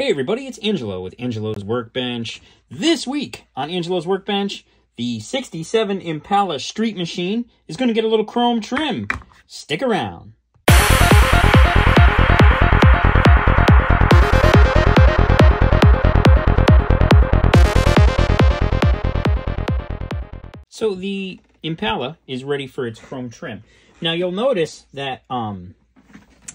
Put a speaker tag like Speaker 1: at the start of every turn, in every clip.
Speaker 1: Hey everybody, it's Angelo with Angelo's Workbench. This week on Angelo's Workbench, the 67 Impala Street Machine is going to get a little chrome trim. Stick around. So the Impala is ready for its chrome trim. Now you'll notice that um,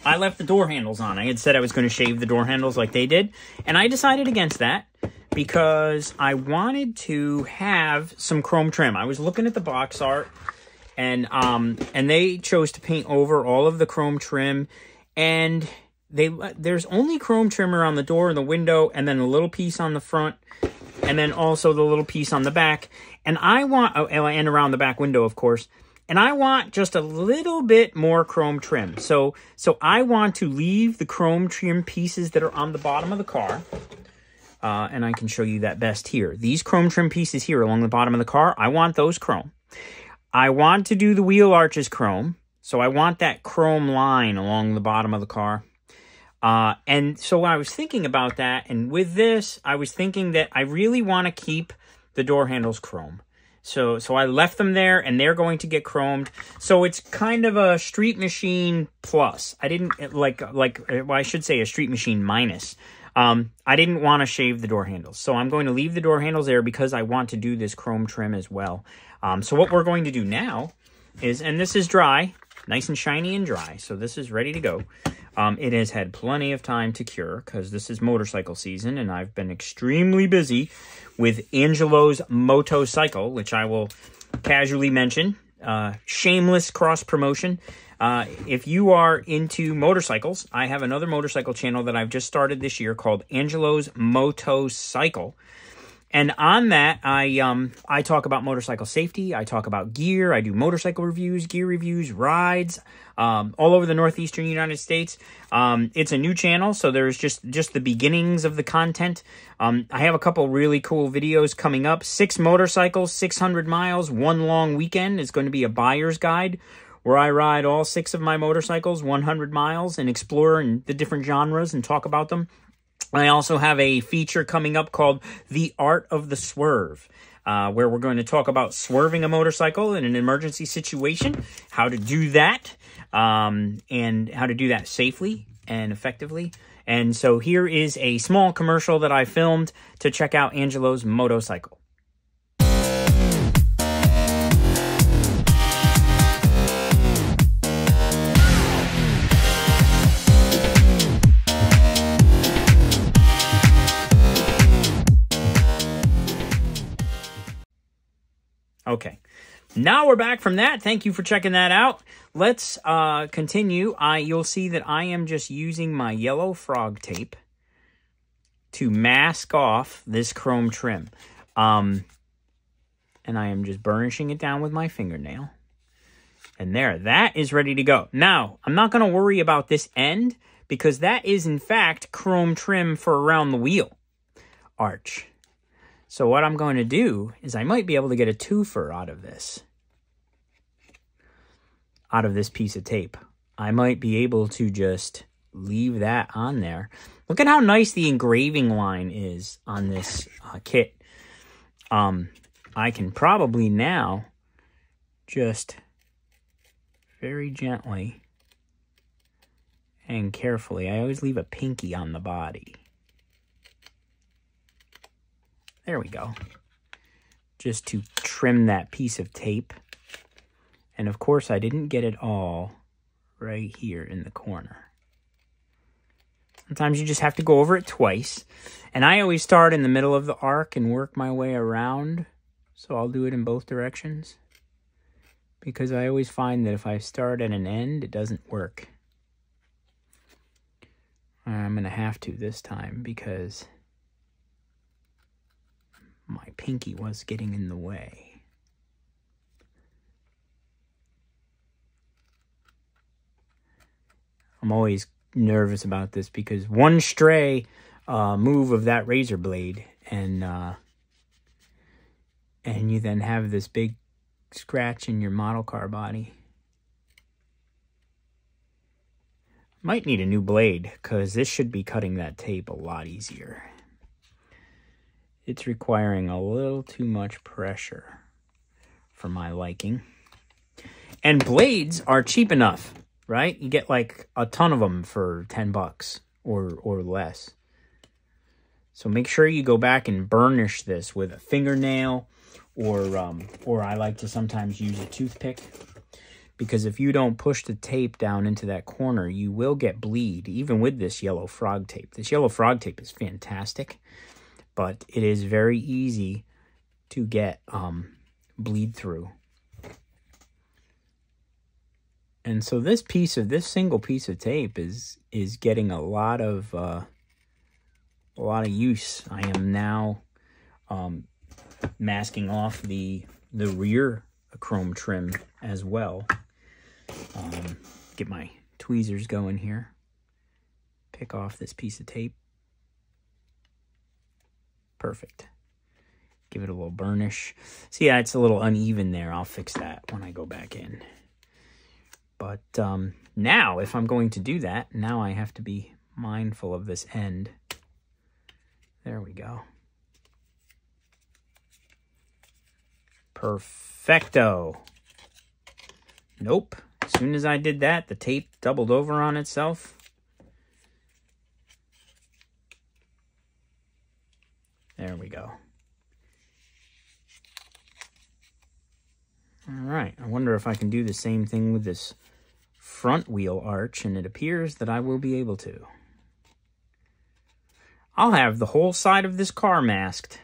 Speaker 1: I left the door handles on. I had said I was going to shave the door handles like they did, and I decided against that because I wanted to have some chrome trim. I was looking at the box art, and um, and they chose to paint over all of the chrome trim, and they there's only chrome trim around the door and the window, and then a little piece on the front, and then also the little piece on the back. And I want, oh, and around the back window, of course and I want just a little bit more chrome trim. So, so I want to leave the chrome trim pieces that are on the bottom of the car. Uh, and I can show you that best here. These chrome trim pieces here along the bottom of the car, I want those chrome. I want to do the wheel arches chrome. So I want that chrome line along the bottom of the car. Uh, and so I was thinking about that, and with this, I was thinking that I really want to keep the door handles chrome. So so I left them there and they're going to get chromed. So it's kind of a street machine plus. I didn't like like well, I should say a street machine minus. Um, I didn't want to shave the door handles. So I'm going to leave the door handles there because I want to do this chrome trim as well. Um, so what we're going to do now is, and this is dry, nice and shiny and dry. So this is ready to go. Um, it has had plenty of time to cure because this is motorcycle season and I've been extremely busy with Angelo's Motocycle, which I will casually mention. Uh, shameless cross promotion. Uh, if you are into motorcycles, I have another motorcycle channel that I've just started this year called Angelo's Motocycle. And on that, I um I talk about motorcycle safety. I talk about gear. I do motorcycle reviews, gear reviews, rides, um, all over the northeastern United States. Um, it's a new channel, so there's just just the beginnings of the content. Um, I have a couple really cool videos coming up. Six motorcycles, 600 miles, one long weekend is going to be a buyer's guide where I ride all six of my motorcycles 100 miles and explore in the different genres and talk about them. I also have a feature coming up called The Art of the Swerve. Uh, where we're going to talk about swerving a motorcycle in an emergency situation, how to do that, um, and how to do that safely and effectively. And so here is a small commercial that I filmed to check out Angelo's motorcycle. Okay. Now we're back from that. Thank you for checking that out. Let's uh, continue. I You'll see that I am just using my yellow frog tape to mask off this chrome trim. Um, and I am just burnishing it down with my fingernail. And there, that is ready to go. Now, I'm not going to worry about this end because that is, in fact, chrome trim for around the wheel arch. So what I'm going to do is I might be able to get a twofer out of this. Out of this piece of tape. I might be able to just leave that on there. Look at how nice the engraving line is on this uh, kit. Um, I can probably now just very gently and carefully. I always leave a pinky on the body. There we go. Just to trim that piece of tape. And of course, I didn't get it all right here in the corner. Sometimes you just have to go over it twice. And I always start in the middle of the arc and work my way around. So I'll do it in both directions. Because I always find that if I start at an end, it doesn't work. I'm going to have to this time because my pinky was getting in the way. I'm always nervous about this because one stray uh, move of that razor blade and uh, and you then have this big scratch in your model car body. Might need a new blade, because this should be cutting that tape a lot easier. It's requiring a little too much pressure for my liking. And blades are cheap enough, right? You get like a ton of them for 10 bucks or, or less. So make sure you go back and burnish this with a fingernail or, um, or I like to sometimes use a toothpick because if you don't push the tape down into that corner, you will get bleed, even with this yellow frog tape. This yellow frog tape is fantastic, but it is very easy to get um, bleed through. And so this piece of this single piece of tape is is getting a lot of uh, a lot of use. I am now um, masking off the the rear chrome trim as well. Um, get my tweezers going here. Pick off this piece of tape. Perfect. Give it a little burnish. See, yeah, it's a little uneven there. I'll fix that when I go back in. But um, now, if I'm going to do that, now I have to be mindful of this end. There we go. Perfecto. Nope. As soon as I did that, the tape doubled over on itself. There we go. All right, I wonder if I can do the same thing with this front wheel arch, and it appears that I will be able to. I'll have the whole side of this car masked.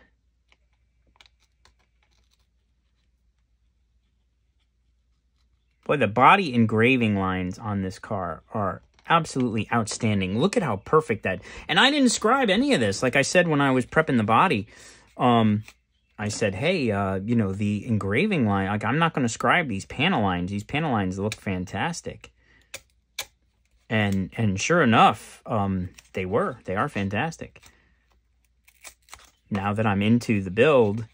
Speaker 1: Boy, the body engraving lines on this car are absolutely outstanding. Look at how perfect that... And I didn't scribe any of this. Like I said when I was prepping the body, um, I said, hey, uh, you know, the engraving line, like I'm not going to scribe these panel lines. These panel lines look fantastic. And and sure enough, um, they were. They are fantastic. Now that I'm into the build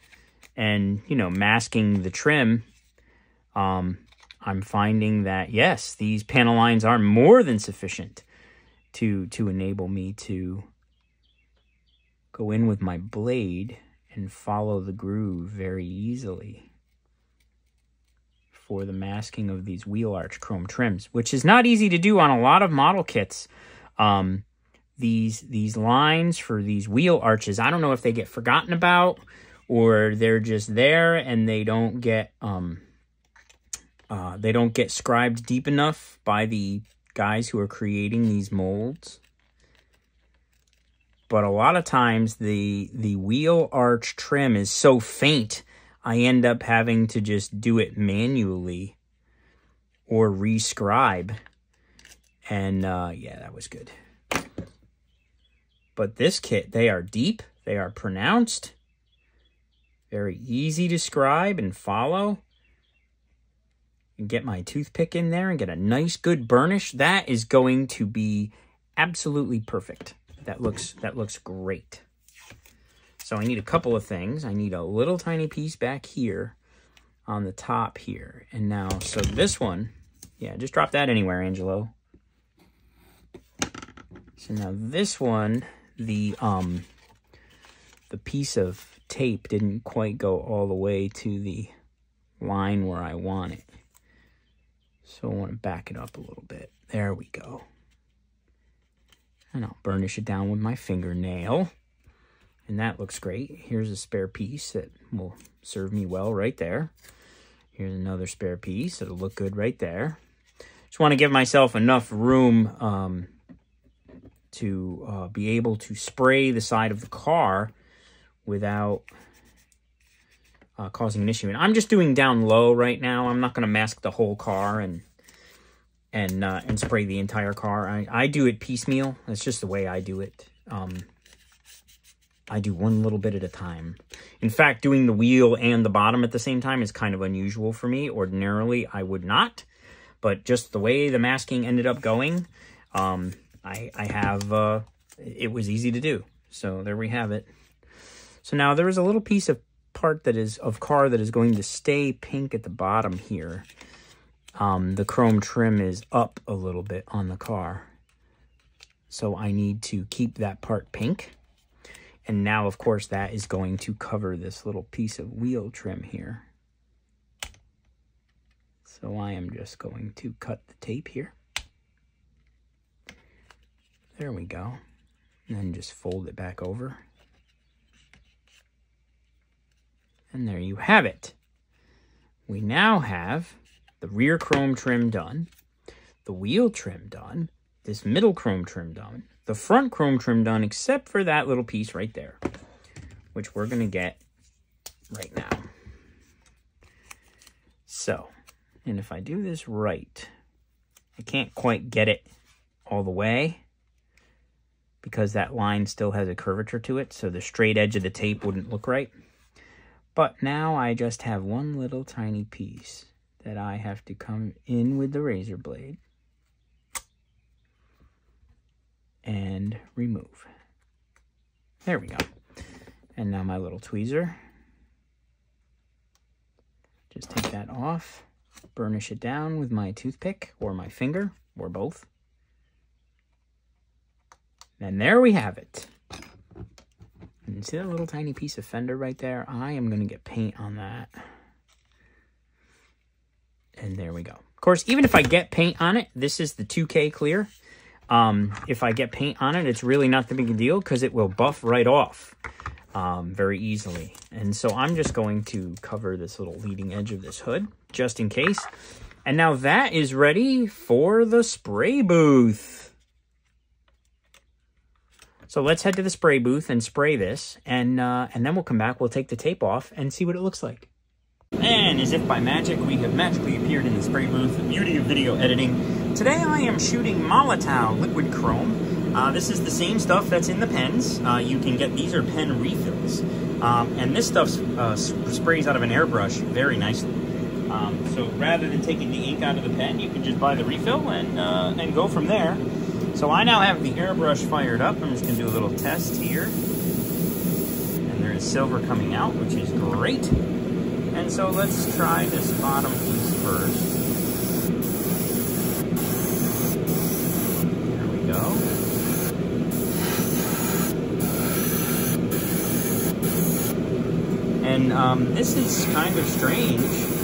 Speaker 1: and, you know, masking the trim, um, I'm finding that, yes, these panel lines are more than sufficient to, to enable me to go in with my blade and follow the groove very easily for the masking of these wheel arch chrome trims, which is not easy to do on a lot of model kits. Um, these these lines for these wheel arches, I don't know if they get forgotten about or they're just there and they don't get um, uh, they don't get scribed deep enough by the guys who are creating these molds. But a lot of times the the wheel arch trim is so faint, I end up having to just do it manually or rescribe. And uh, yeah, that was good. But this kit, they are deep, they are pronounced, very easy to scribe and follow get my toothpick in there and get a nice good burnish, that is going to be absolutely perfect. That looks that looks great. So I need a couple of things. I need a little tiny piece back here on the top here. And now, so this one, yeah, just drop that anywhere, Angelo. So now this one, the um the piece of tape didn't quite go all the way to the line where I want it. So I want to back it up a little bit. There we go. And I'll burnish it down with my fingernail. And that looks great. Here's a spare piece that will serve me well right there. Here's another spare piece. It'll look good right there. Just want to give myself enough room um, to uh, be able to spray the side of the car without uh, causing an issue. And I'm just doing down low right now. I'm not going to mask the whole car and and uh, and spray the entire car. I, I do it piecemeal. That's just the way I do it. Um, I do one little bit at a time. In fact, doing the wheel and the bottom at the same time is kind of unusual for me. Ordinarily, I would not. But just the way the masking ended up going, um, I, I have, uh, it was easy to do. So there we have it. So now there is a little piece of part that is of car that is going to stay pink at the bottom here. Um, the chrome trim is up a little bit on the car. So I need to keep that part pink. And now, of course, that is going to cover this little piece of wheel trim here. So I am just going to cut the tape here. There we go. And then just fold it back over. And there you have it. We now have the rear chrome trim done, the wheel trim done, this middle chrome trim done, the front chrome trim done, except for that little piece right there, which we're going to get right now. So, and if I do this right, I can't quite get it all the way because that line still has a curvature to it, so the straight edge of the tape wouldn't look right. But now I just have one little tiny piece that I have to come in with the razor blade and remove. There we go. And now my little tweezer. Just take that off, burnish it down with my toothpick or my finger or both. And there we have it. And see that little tiny piece of fender right there? I am going to get paint on that. And there we go. Of course, even if I get paint on it, this is the 2K clear. Um, if I get paint on it, it's really not the big deal because it will buff right off um, very easily. And so I'm just going to cover this little leading edge of this hood just in case. And now that is ready for the spray booth. So let's head to the spray booth and spray this, and uh, and then we'll come back, we'll take the tape off, and see what it looks like. And as if by magic, we have magically appeared in the spray booth, the beauty of video editing. Today I am shooting Molotow Liquid Chrome. Uh, this is the same stuff that's in the pens. Uh, you can get, these are pen refills. Um, and this stuff uh, sprays out of an airbrush very nicely. Um, so rather than taking the ink out of the pen, you can just buy the refill and, uh, and go from there. So I now have the airbrush fired up. I'm just to do a little test here. And there is silver coming out, which is great. And so let's try this bottom piece first. There we go. And um, this is kind of strange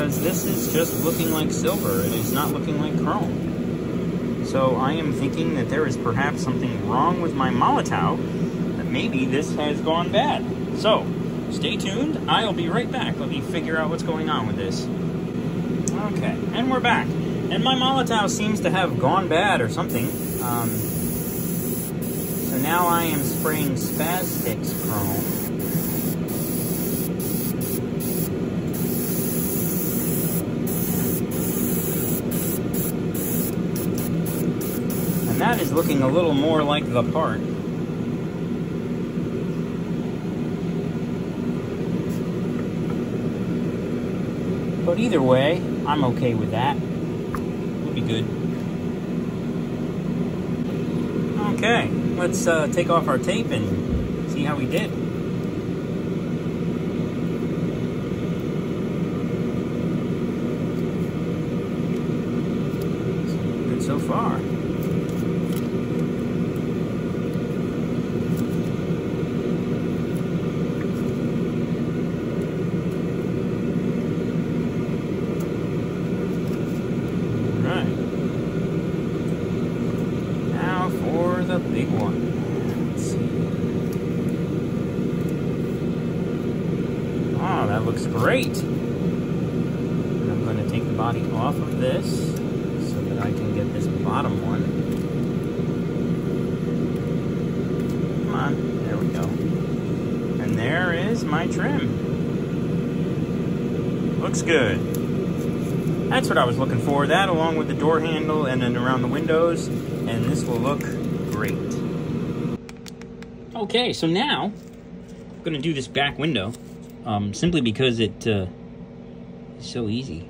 Speaker 1: because this is just looking like silver. It is not looking like chrome. So I am thinking that there is perhaps something wrong with my Molotow, that maybe this has gone bad. So, stay tuned. I'll be right back. Let me figure out what's going on with this. Okay, and we're back. And my Molotow seems to have gone bad or something. Um, so now I am spraying Spaz Chrome. That is looking a little more like the part. But either way, I'm okay with that. We'll be good. Okay, let's uh, take off our tape and see how we did. Good so far. Ah, great. And I'm going to take the body off of this so that I can get this bottom one. Come on, there we go. And there is my trim. Looks good. That's what I was looking for. That along with the door handle and then around the windows. And this will look Okay, so now I'm going to do this back window um, simply because it uh, is so easy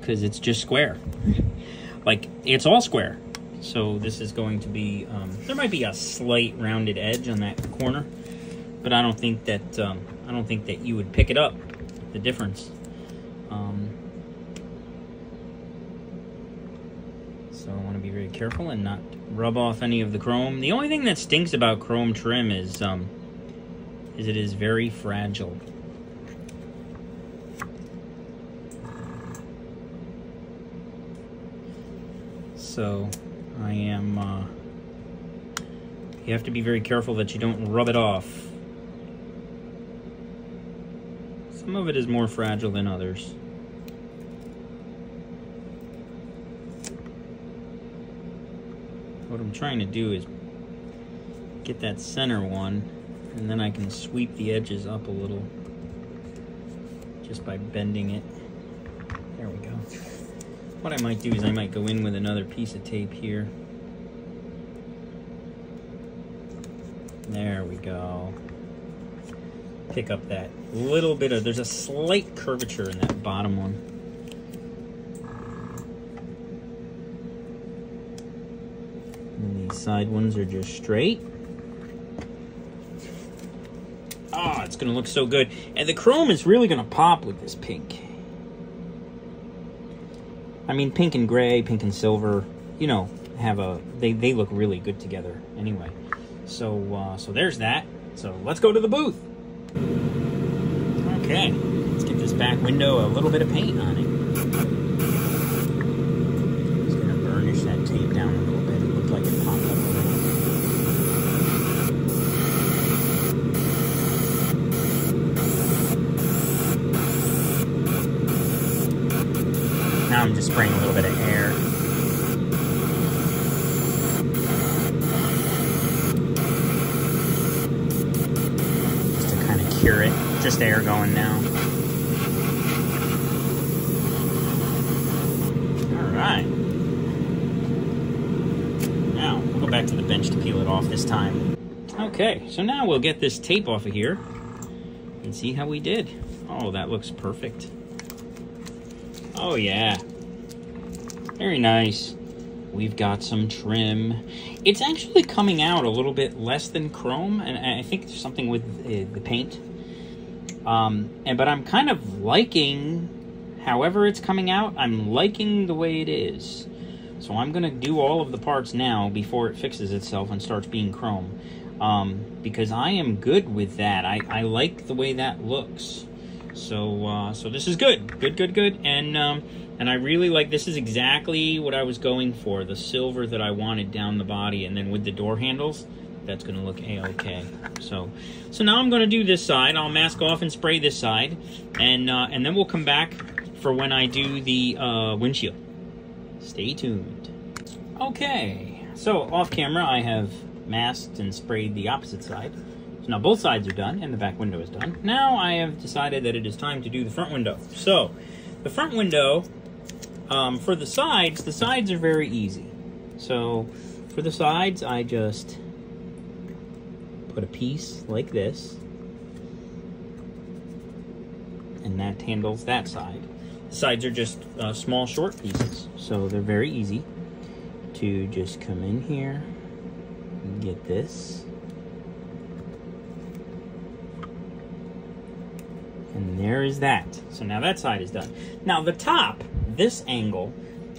Speaker 1: because it's just square. Like it's all square. So this is going to be um, there might be a slight rounded edge on that corner but I don't think that um, I don't think that you would pick it up the difference. Um, So I want to be very careful and not rub off any of the chrome. The only thing that stinks about chrome trim is um, is it is very fragile. So I am, uh, you have to be very careful that you don't rub it off. Some of it is more fragile than others. What I'm trying to do is get that center one and then I can sweep the edges up a little just by bending it. There we go. What I might do is I might go in with another piece of tape here. There we go. Pick up that little bit of, there's a slight curvature in that bottom one. And these side ones are just straight. Oh, it's going to look so good. And the chrome is really going to pop with this pink. I mean, pink and gray, pink and silver, you know, have a, they, they look really good together anyway. So, uh, so there's that. So let's go to the booth. Okay, let's get this back window a little bit of paint on it. Just gonna burnish that tape down a little bit. It looked like it popped up a little. Now I'm just spraying a little bit of air. Just to kind of cure it. Just air going now. Alright. Now, we'll go back to the bench to peel it off this time. Okay, so now we'll get this tape off of here and see how we did. Oh, that looks perfect. Oh yeah. Very nice. We've got some trim. It's actually coming out a little bit less than chrome, and I think there's something with the paint. Um, and but I'm kind of liking, however it's coming out. I'm liking the way it is. So I'm gonna do all of the parts now before it fixes itself and starts being chrome, um, because I am good with that. I, I like the way that looks. So uh, so this is good, good, good, good, and um, and I really like this is exactly what I was going for, the silver that I wanted down the body, and then with the door handles, that's going to look a-okay. So so now I'm going to do this side. I'll mask off and spray this side, and uh, and then we'll come back for when I do the uh, windshield. Stay tuned. Okay, so off camera I have masked and sprayed the opposite side. So now both sides are done and the back window is done. Now I have decided that it is time to do the front window. So the front window, um, for the sides, the sides are very easy. So for the sides, I just put a piece like this and that handles that side. The sides are just uh, small short pieces, so they're very easy to just come in here get this And there is that. So now that side is done. Now the top, this angle,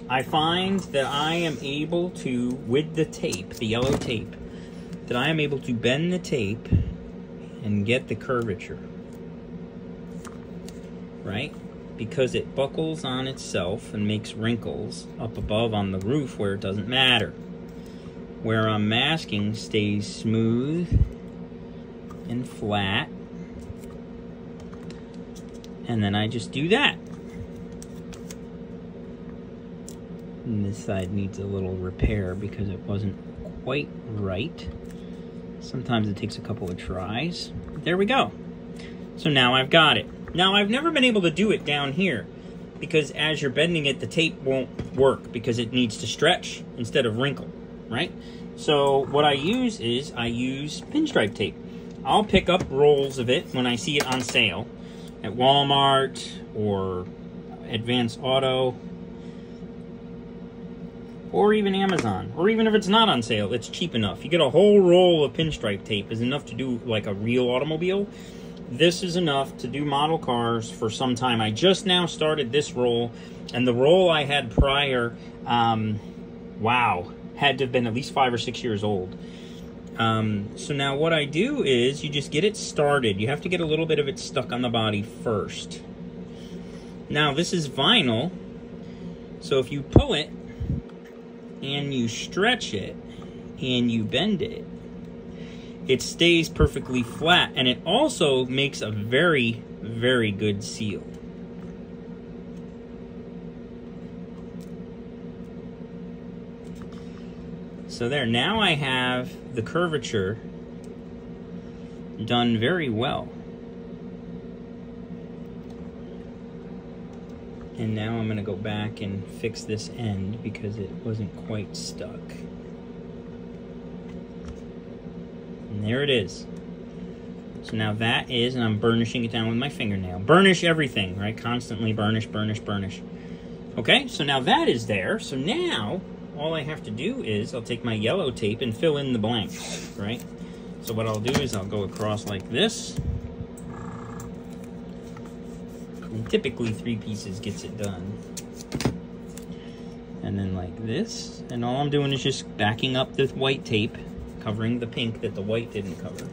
Speaker 1: I find that I am able to, with the tape, the yellow tape, that I am able to bend the tape and get the curvature. Right? Because it buckles on itself and makes wrinkles up above on the roof where it doesn't matter. Where I'm masking stays smooth and flat and then I just do that. And this side needs a little repair because it wasn't quite right. Sometimes it takes a couple of tries. There we go. So now I've got it. Now I've never been able to do it down here because as you're bending it, the tape won't work because it needs to stretch instead of wrinkle, right? So what I use is I use pinstripe tape. I'll pick up rolls of it when I see it on sale at Walmart or Advance Auto or even Amazon, or even if it's not on sale, it's cheap enough. You get a whole roll of pinstripe tape is enough to do like a real automobile. This is enough to do model cars for some time. I just now started this roll, and the roll I had prior, um, Wow. Had to have been at least five or six years old. Um, so now what I do is you just get it started. You have to get a little bit of it stuck on the body first. Now this is vinyl, so if you pull it and you stretch it and you bend it, it stays perfectly flat and it also makes a very, very good seal. So there, now I have the curvature done very well. And now I'm going to go back and fix this end because it wasn't quite stuck. And there it is. So now that is, and I'm burnishing it down with my fingernail. Burnish everything, right? Constantly burnish, burnish, burnish. Okay, so now that is there. So now all I have to do is I'll take my yellow tape and fill in the blanks, right? So what I'll do is I'll go across like this. And typically three pieces gets it done. And then like this. And all I'm doing is just backing up the white tape, covering the pink that the white didn't cover.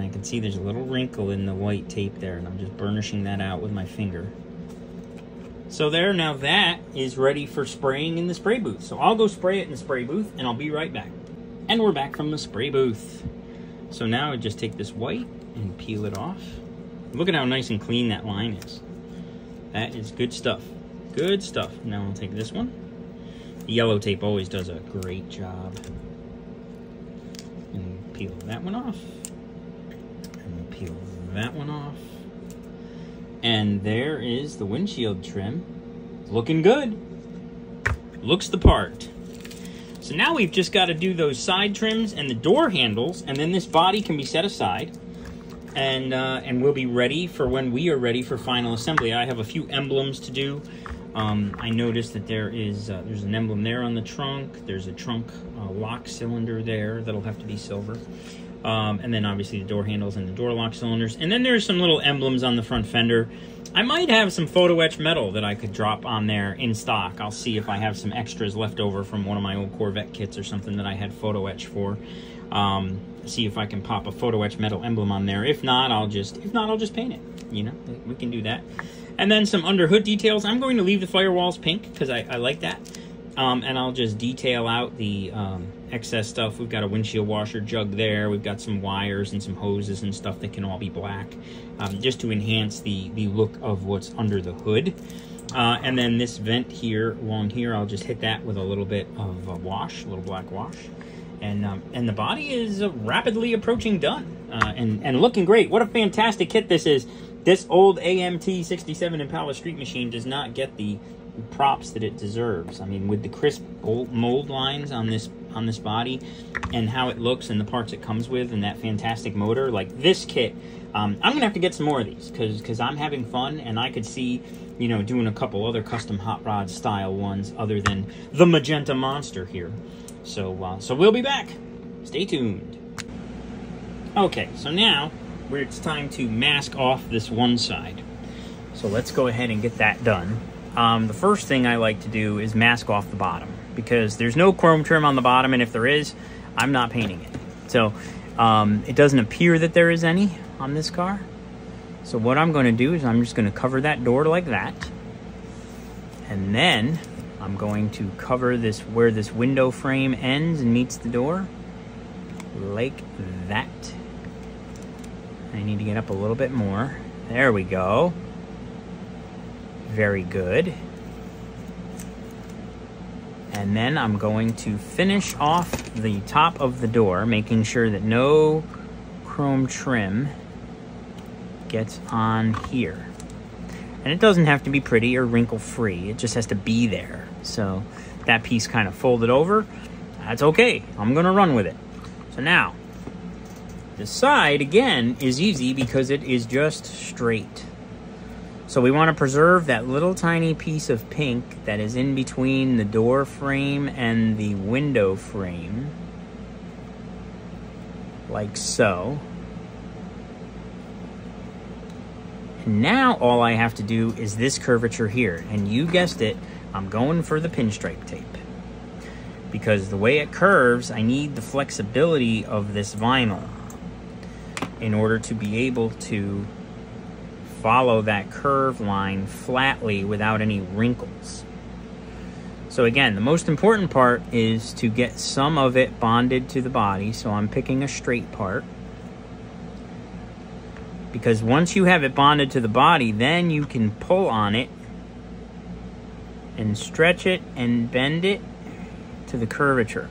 Speaker 1: and I can see there's a little wrinkle in the white tape there and I'm just burnishing that out with my finger. So there, now that is ready for spraying in the spray booth. So I'll go spray it in the spray booth and I'll be right back. And we're back from the spray booth. So now I just take this white and peel it off. Look at how nice and clean that line is. That is good stuff. Good stuff. Now I'll take this one. The yellow tape always does a great job. And peel that one off peel that one off. And there is the windshield trim. Looking good. Looks the part. So now we've just got to do those side trims and the door handles, and then this body can be set aside. And, uh, and we'll be ready for when we are ready for final assembly. I have a few emblems to do. Um, I noticed that there is uh, there's an emblem there on the trunk. There's a trunk uh, lock cylinder there that'll have to be silver. Um, and then obviously the door handles and the door lock cylinders. And then there's some little emblems on the front fender. I might have some photo etch metal that I could drop on there in stock. I'll see if I have some extras left over from one of my old Corvette kits or something that I had photo etch for. Um, see if I can pop a photo etch metal emblem on there. If not, I'll just if not, I'll just paint it. You know, we can do that. And then some under hood details. I'm going to leave the firewalls pink because I, I like that. Um, and I'll just detail out the um, excess stuff. We've got a windshield washer jug there. We've got some wires and some hoses and stuff that can all be black, um, just to enhance the, the look of what's under the hood. Uh, and then this vent here, along here, I'll just hit that with a little bit of a wash, a little black wash. And, um, and the body is rapidly approaching done uh, and, and looking great. What a fantastic kit this is. This old AMT 67 Impala Street Machine does not get the props that it deserves. I mean, with the crisp mold lines on this on this body and how it looks and the parts it comes with and that fantastic motor, like this kit, um, I'm gonna have to get some more of these because because I'm having fun and I could see, you know, doing a couple other custom hot rod style ones other than the Magenta Monster here. So uh, so we'll be back. Stay tuned. Okay, so now it's time to mask off this one side. So let's go ahead and get that done um, the first thing I like to do is mask off the bottom because there's no chrome trim on the bottom, and if there is, I'm not painting it. So um, it doesn't appear that there is any on this car. So what I'm going to do is I'm just going to cover that door like that. And then I'm going to cover this where this window frame ends and meets the door like that. I need to get up a little bit more. There we go. Very good. And then I'm going to finish off the top of the door, making sure that no chrome trim gets on here. And it doesn't have to be pretty or wrinkle free, it just has to be there. So that piece kind of folded over, that's okay. I'm gonna run with it. So now, the side again is easy because it is just straight. So we want to preserve that little tiny piece of pink that is in between the door frame and the window frame. Like so. Now all I have to do is this curvature here. And you guessed it, I'm going for the pinstripe tape. Because the way it curves, I need the flexibility of this vinyl in order to be able to follow that curve line flatly without any wrinkles. So again, the most important part is to get some of it bonded to the body. So I'm picking a straight part. Because once you have it bonded to the body, then you can pull on it and stretch it and bend it to the curvature.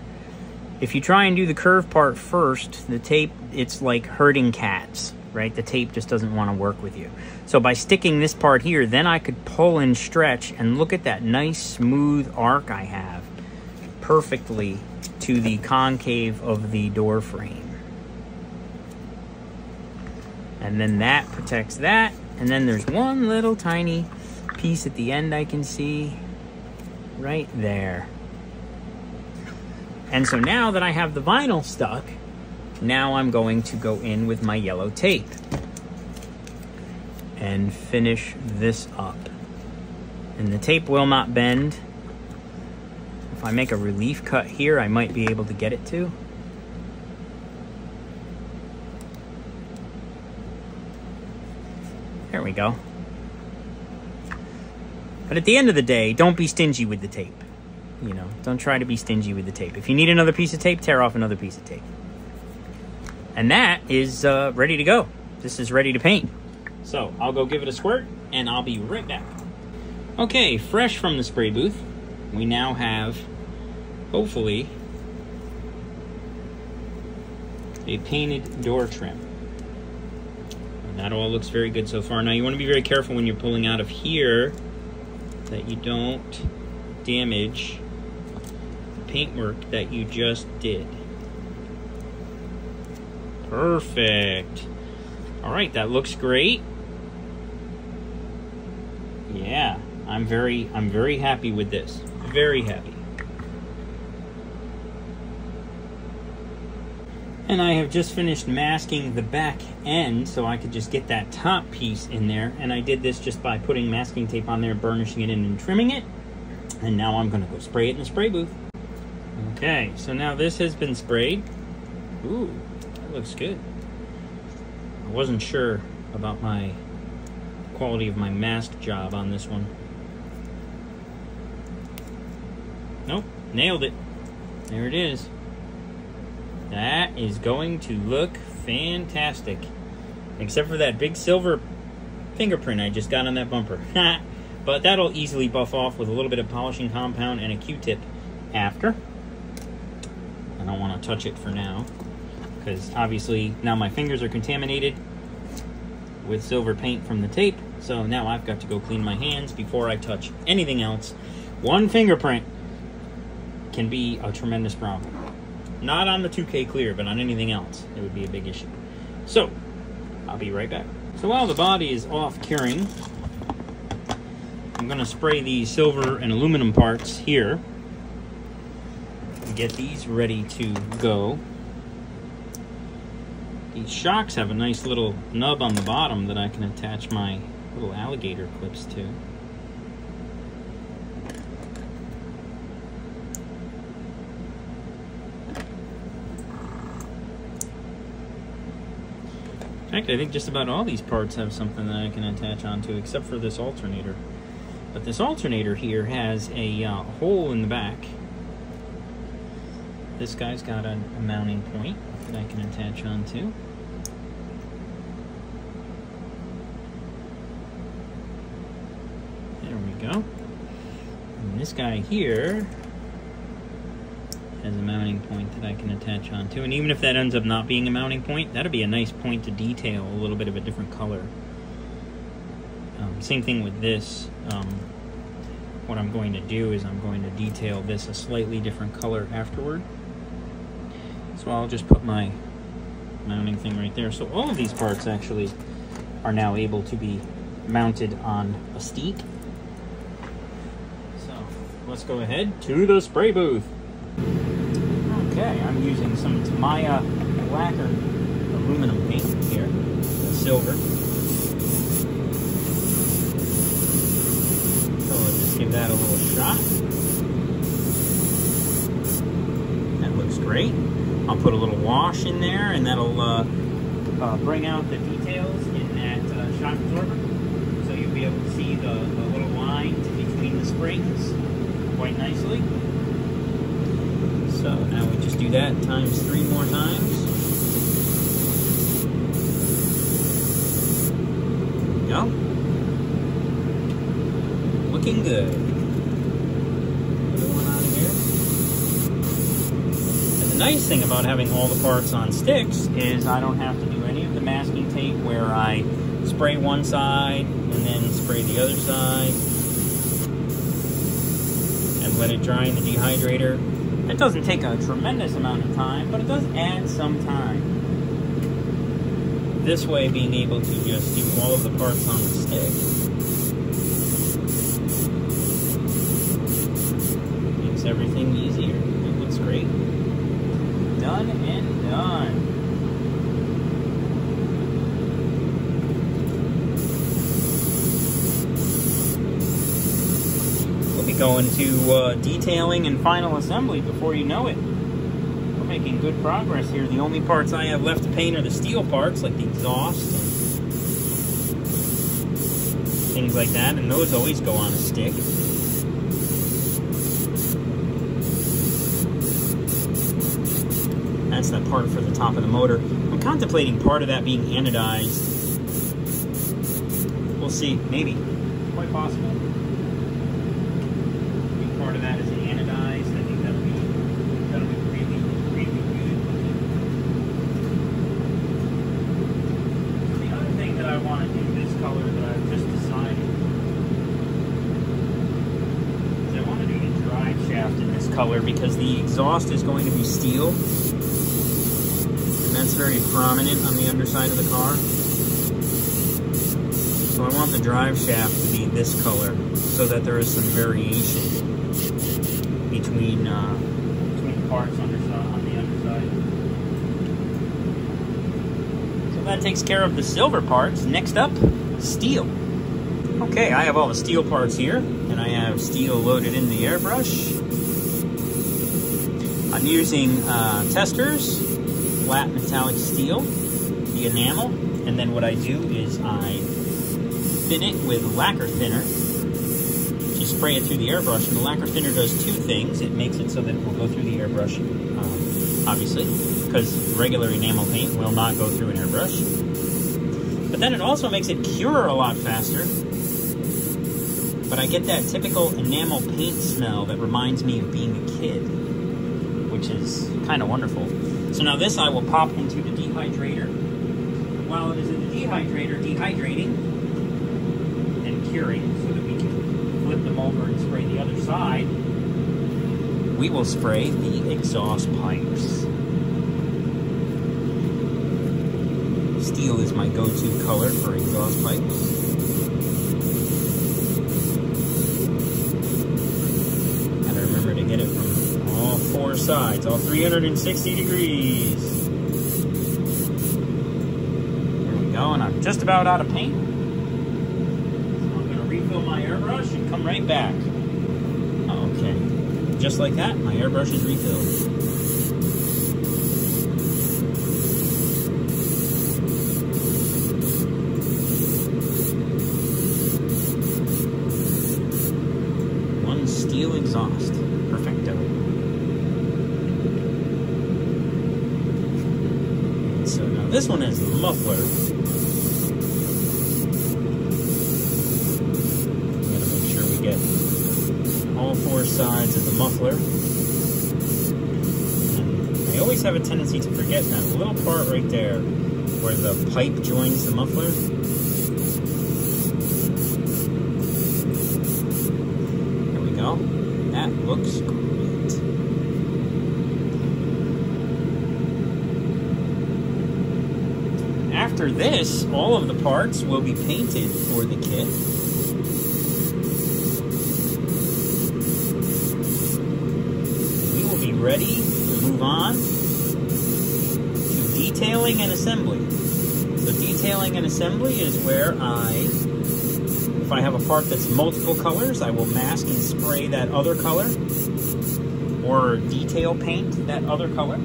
Speaker 1: If you try and do the curve part first, the tape, it's like herding cats, right? The tape just doesn't want to work with you. So by sticking this part here, then I could pull and stretch and look at that nice smooth arc I have perfectly to the concave of the door frame. And then that protects that. And then there's one little tiny piece at the end I can see right there. And so now that I have the vinyl stuck, now I'm going to go in with my yellow tape and finish this up. And the tape will not bend. If I make a relief cut here, I might be able to get it to. There we go. But at the end of the day, don't be stingy with the tape. You know, don't try to be stingy with the tape. If you need another piece of tape, tear off another piece of tape. And that is uh, ready to go. This is ready to paint. So I'll go give it a squirt and I'll be right back. Okay, fresh from the spray booth, we now have, hopefully, a painted door trim. That all looks very good so far. Now you want to be very careful when you're pulling out of here that you don't damage the paintwork that you just did. Perfect. All right, that looks great. Yeah, I'm very I'm very happy with this. Very happy. And I have just finished masking the back end so I could just get that top piece in there. And I did this just by putting masking tape on there, burnishing it in and trimming it. And now I'm gonna go spray it in the spray booth. Okay, so now this has been sprayed. Ooh, looks good. I wasn't sure about my quality of my mask job on this one. Nope, nailed it. There it is. That is going to look fantastic. Except for that big silver fingerprint I just got on that bumper. but that'll easily buff off with a little bit of polishing compound and a Q-tip after. I don't want to touch it for now because obviously now my fingers are contaminated with silver paint from the tape. So now I've got to go clean my hands before I touch anything else. One fingerprint can be a tremendous problem. Not on the 2K clear, but on anything else, it would be a big issue. So, I'll be right back. So while the body is off curing, I'm going to spray the silver and aluminum parts here. And get these ready to go. These shocks have a nice little nub on the bottom that I can attach my little alligator clips to. In fact, I think just about all these parts have something that I can attach onto, except for this alternator. But this alternator here has a uh, hole in the back. This guy's got a, a mounting point that I can attach onto. There we go. And this guy here has a mounting point that I can attach onto. And even if that ends up not being a mounting point, that'll be a nice point to detail a little bit of a different color. Um, same thing with this. Um, what I'm going to do is I'm going to detail this a slightly different color afterward. So I'll just put my mounting thing right there. So all of these parts actually are now able to be mounted on a stake. So let's go ahead to the spray booth. Okay, I'm using some Tamiya lacquer aluminum paint here, silver. So let's just give that a little shot. That looks great. I'll put a little wash in there and that'll uh, uh, bring out the details in that uh, shock absorber. So you'll be able to see the, the little lines between the springs quite nicely. So now we just do that times three more times. Go. Looking good. Another one out of here. And the nice thing about having all the parts on sticks is I don't have to do any of the masking tape where I spray one side and then spray the other side and let it dry in the dehydrator. It doesn't take a tremendous amount of time, but it does add some time. This way, being able to just do all of the parts on the stick makes everything easier. And done. We'll be going to uh, detailing and final assembly before you know it. We're making good progress here. The only parts I have left to paint are the steel parts, like the exhaust and things like that, and those always go on a stick. That's that part for the top of the motor. I'm contemplating part of that being anodized. We'll see, maybe. Quite possible. Part of that is anodized. I think that'll be that'll be really, really good. The other thing that I want to do this color that I've just decided is I want to do the drive shaft in this color because the exhaust is going to be steel. And that's very prominent on the underside of the car. So I want the drive shaft to be this color so that there is some variation between uh, between the parts on the underside. So that takes care of the silver parts. Next up, steel. Okay, I have all the steel parts here, and I have steel loaded in the airbrush. I'm using uh, Testors, flat metallic steel, the enamel, and then what I do is I thin it with lacquer thinner. You spray it through the airbrush, and the lacquer thinner does two things. It makes it so that it will go through the airbrush, um, obviously, because regular enamel paint will not go through an airbrush. But then it also makes it cure a lot faster. But I get that typical enamel paint smell that reminds me of being a kid, which is kind of wonderful. So now this I will pop into the dehydrator. While it is in the dehydrator dehydrating and curing so that we can flip them over and spray the other side, we will spray the exhaust pipes. Steel is my go-to color for exhaust pipes. Gotta remember to get it from all four sides, all 360 degrees. There we go, and I'm just about out of paint. So I'm gonna refill my airbrush and come right back. Okay, just like that, my airbrush is refilled. One steel exhaust. Perfecto. So now this muffler. Gotta make sure we get all four sides of the muffler. And I always have a tendency to forget that little part right there where the pipe joins the muffler. There we go. That looks great. After this, all of the parts will be painted for the kit. We will be ready to move on to detailing and assembly. So detailing and assembly is where I if I have a part that's multiple colors, I will mask and spray that other color or detail paint that other color.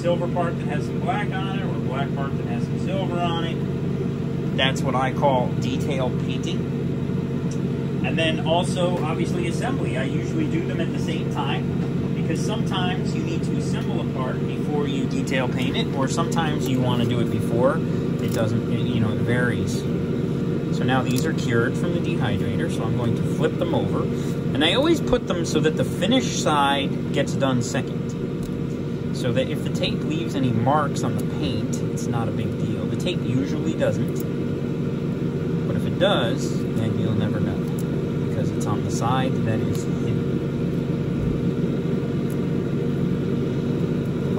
Speaker 1: Silver part that has some black on it or a black part that has some silver on it, that's what I call detail painting. And then also, obviously, assembly. I usually do them at the same time because sometimes you need to assemble a part before you detail paint it, or sometimes you want to do it before. It doesn't, it, you know, it varies. So now these are cured from the dehydrator, so I'm going to flip them over. And I always put them so that the finished side gets done second. So that if the tape leaves any marks on the paint, it's not a big deal. The tape usually doesn't. But if it does, then you'll never know. Because it's on the side that is hidden.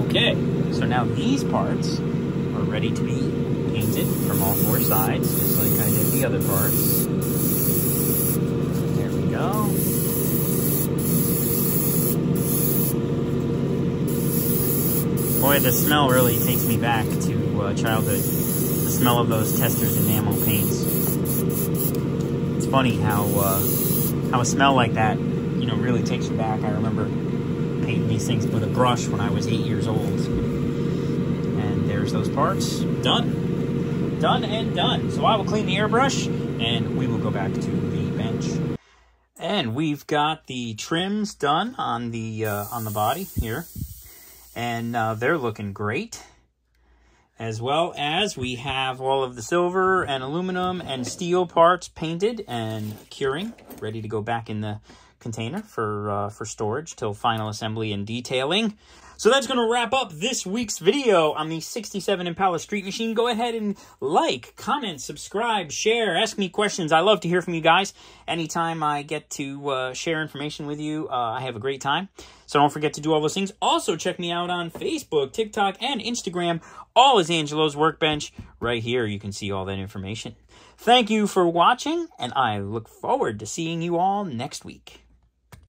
Speaker 1: Okay, so now these parts are ready to be painted from all four sides, just like I did the other parts. There we go. Boy, the smell really takes me back to uh, childhood. The smell of those Testors enamel paints. It's funny how uh, how a smell like that, you know, really takes you back. I remember painting these things with a brush when I was eight years old. And there's those parts. Done. Done and done. So I will clean the airbrush and we will go back to the bench. And we've got the trims done on the uh, on the body here. And uh, they're looking great. As well as we have all of the silver and aluminum and steel parts painted and curing, ready to go back in the container for uh, for storage till final assembly and detailing. So that's going to wrap up this week's video on the 67 Impala Street Machine. Go ahead and like, comment, subscribe, share, ask me questions. I love to hear from you guys. Anytime I get to uh, share information with you, uh, I have a great time. So don't forget to do all those things. Also, check me out on Facebook, TikTok, and Instagram. All is Angelo's Workbench. Right here, you can see all that information. Thank you for watching, and I look forward to seeing you all next week.